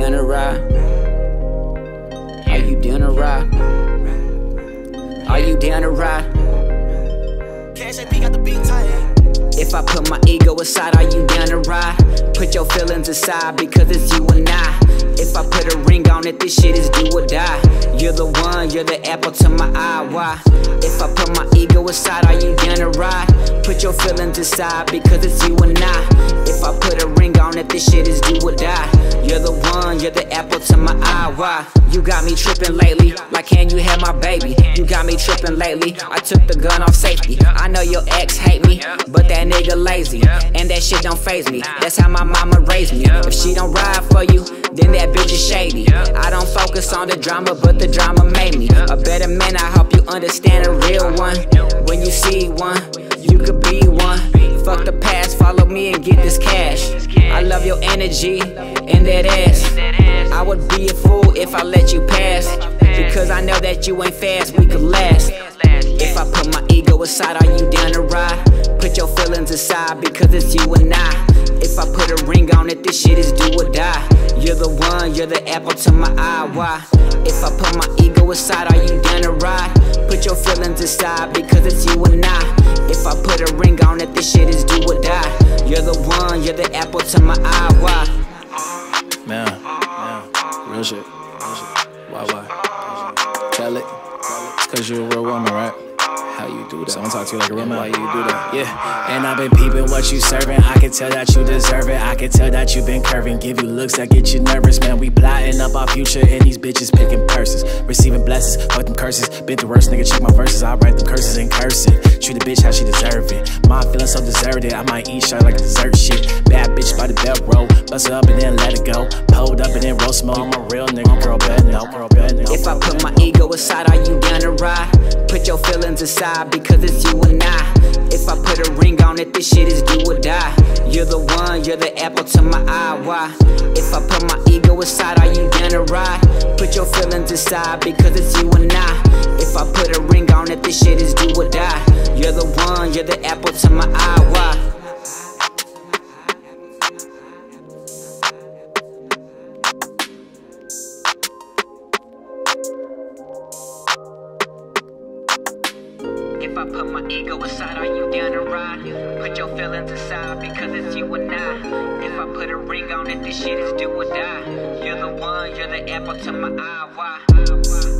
down to ride? Are you down to ride? Are you down to ride? Got the beat tight. If I put my ego aside, are you down to ride? Put your feelings aside because it's you and I. If I put a ring on it, this shit is do or die. You're the one, you're the apple to my eye. Why? If I put my ego aside, are you down to ride? Put your feelings aside because it's you and I. If I put a ring on it, this shit is do apple to my eye. Why? You got me tripping lately, like can you have my baby? You got me tripping lately. I took the gun off safety. I know your ex hate me, but that nigga lazy, and that shit don't phase me. That's how my mama raised me. If she don't ride for you, then that bitch is shady. I don't focus on the drama, but the drama made me a better man. I hope you understand a real one. When you see one, you could be one. Energy and that ass. I would be a fool if I let you pass. Because I know that you ain't fast, we could last. If I put my ego aside, are you down to ride? Put your feelings aside because it's you and I. If I put a ring on it, this shit is do or die. You're the one, you're the apple to my eye. Why? If I put my ego aside, are you down to ride? Put your feelings aside because it's you and I. If I put a ring on it, this shit is do or die. You're the one, you're the apple to my eye. Why? Man, man, real shit, real shit. Why, why? Tell it. Cause you're a real woman, right? How you do that? Someone talk to you like a real man. Why you do that? Yeah, and I've been peeping what you serving. I can tell that you deserve it. I can tell that you been curving. Give you looks that get you nervous, man. We plotting up our future, and these bitches picking purses, receiving blessings, fuck them curses. Been through worse, nigga. Check my verses. I write them curses and curse it. Treat a bitch how she deserve it. My feeling so deserted. I might eat shit like dessert shit. Bad bitch by the belt roll. Bust her up and then let it go. Pulled up and then roll smoke. I'm a real nigga, girl. Better know, girl. Better know. If I put my ego aside, are you? Put your feelings aside because it's you and I. If I put a ring on it, this shit is do or die. You're the one, you're the apple to my eye. Why? If I put my ego aside, are you gonna ride? Put your feelings aside because it's you and I. If I put a ring on it, this shit is do or die. You're the one, you're the apple to my eye. Why? If I put my ego aside, are you down to ride? Put your feelings aside because it's you and I. If I put a ring on it, this shit is do or die. You're the one, you're the apple to my eye. Why?